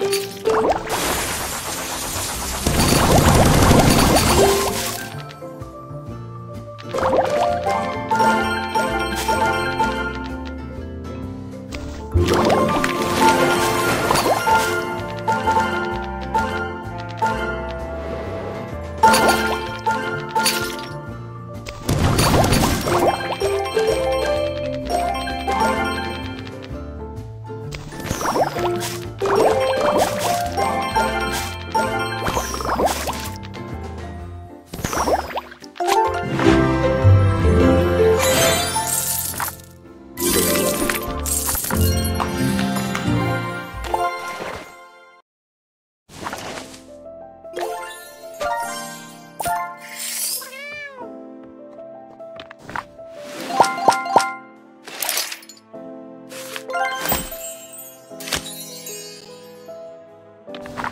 you. you